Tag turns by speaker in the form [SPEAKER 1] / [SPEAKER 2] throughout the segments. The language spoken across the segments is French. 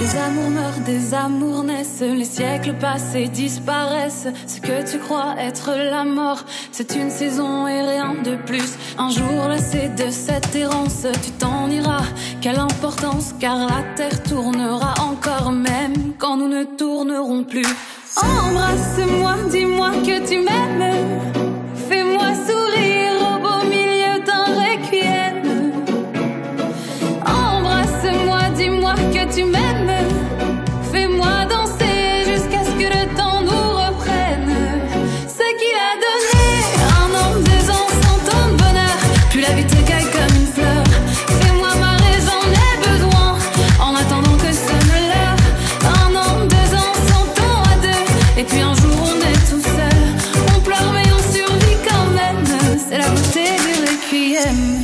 [SPEAKER 1] Des amours meurent, des amours naissent, les siècles passés disparaissent. Ce que tu crois être la mort, c'est une saison et rien de plus. Un jour lassé de cette errance, tu t'en iras. Quelle importance, car la terre tournera encore même quand nous ne tournerons plus. Embrasse-moi, dis-moi que tu m'aimes. Fais-moi sourire au beau milieu d'un requiem. Embrasse-moi, dis-moi que tu m'aimes. Et puis un jour on est tout seul. On pleure mais on survit quand même. C'est la beauté du requiem.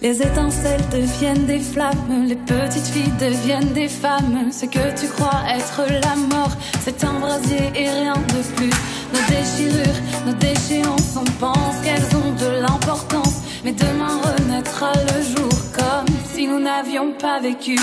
[SPEAKER 1] Les étincelles deviennent des flammes, les petites filles deviennent des femmes. Ce que tu crois être la mort, c'est un brasier et rien de plus. Nos déchirures, nos déchéances, on pense qu'elles ont de l'importance. Mais demain renaîtra le jour comme si nous n'avions pas vécu.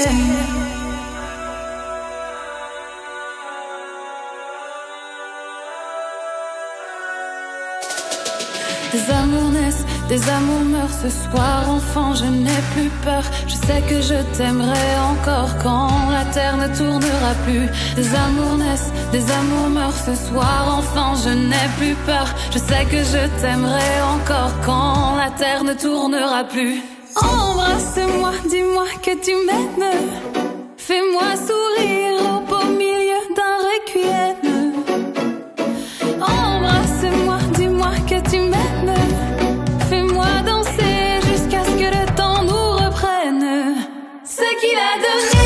[SPEAKER 1] Des amours naissent, des amours meurent ce soir. Enfant, je n'ai plus peur. Je sais que je t'aimerai encore quand la terre ne tournera plus. Des amours naissent, des amours meurent ce soir. Enfin, je n'ai plus peur. Je sais que je t'aimerai encore quand la terre ne tournera plus. Embrasse-moi, dis-moi que tu m'aimes. Fais-moi sourire au beau milieu d'un requiem. Embrasse-moi, dis-moi que tu m'aimes. Fais-moi danser jusqu'à ce que le temps nous reprenne ce qu'il a donné.